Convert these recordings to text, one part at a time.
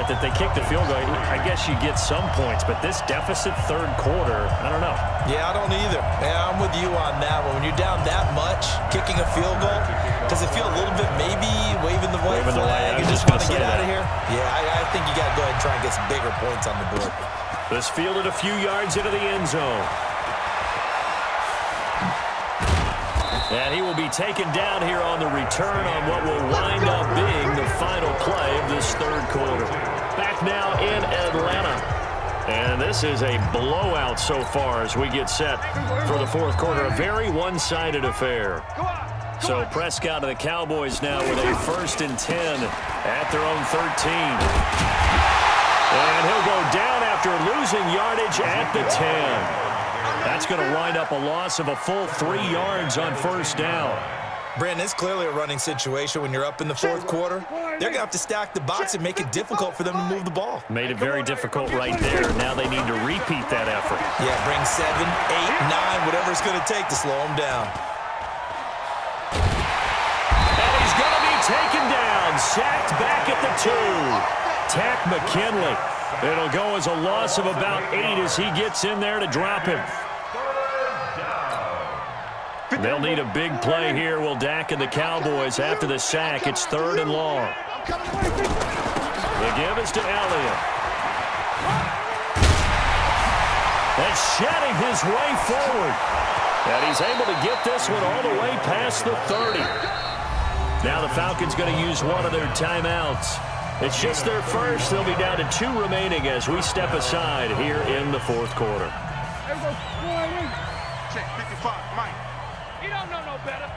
that that they kick the field goal. I guess you get some points, but this deficit third quarter, I don't know. Yeah, I don't either. Yeah, I'm with you on that one. When you're down that much, kicking a field goal, does it feel a little bit maybe waving the white Waving flag I and just want to get out of here? Yeah, I, I think you got to go ahead and try and get some bigger points on the board. This fielded a few yards into the end zone. And he will be taken down here on the return on what will wind up being the final this is a blowout so far as we get set for the fourth quarter. A very one-sided affair. So Prescott and the Cowboys now with a first and 10 at their own 13. And he'll go down after losing yardage at the 10. That's going to wind up a loss of a full three yards on first down. Brandon, it's clearly a running situation when you're up in the fourth quarter. They're going to have to stack the box and make it difficult for them to move the ball. Made it very difficult right there. Now they need to repeat that effort. Yeah, bring seven, eight, nine, whatever it's going to take to slow them down. And he's going to be taken down. Sacked back at the two. Takk McKinley. It'll go as a loss of about eight as he gets in there to drop him. They'll need a big play here, will Dak and the Cowboys after the sack. It's third and long. The give is to Elliott. And shedding his way forward. And he's able to get this one all the way past the 30. Now the Falcons going to use one of their timeouts. It's just their first. They'll be down to two remaining as we step aside here in the fourth quarter. Check 55, Mike. He don't know no better.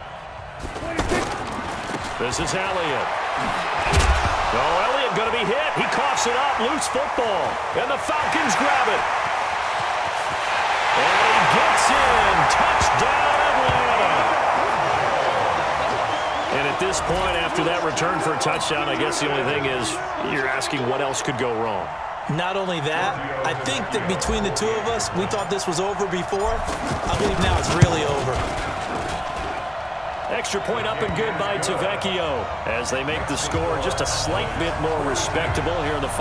This is Elliott. Oh, Elliott going to be hit. He coughs it up. Loose football. And the Falcons grab it. And he gets in. Touchdown, Atlanta. And at this point, after that return for a touchdown, I guess the only thing is you're asking what else could go wrong. Not only that, I think that between the two of us, we thought this was over before. I believe now it's really over. Extra point up and good by Tavecchio as they make the score just a slight bit more respectable here in the final.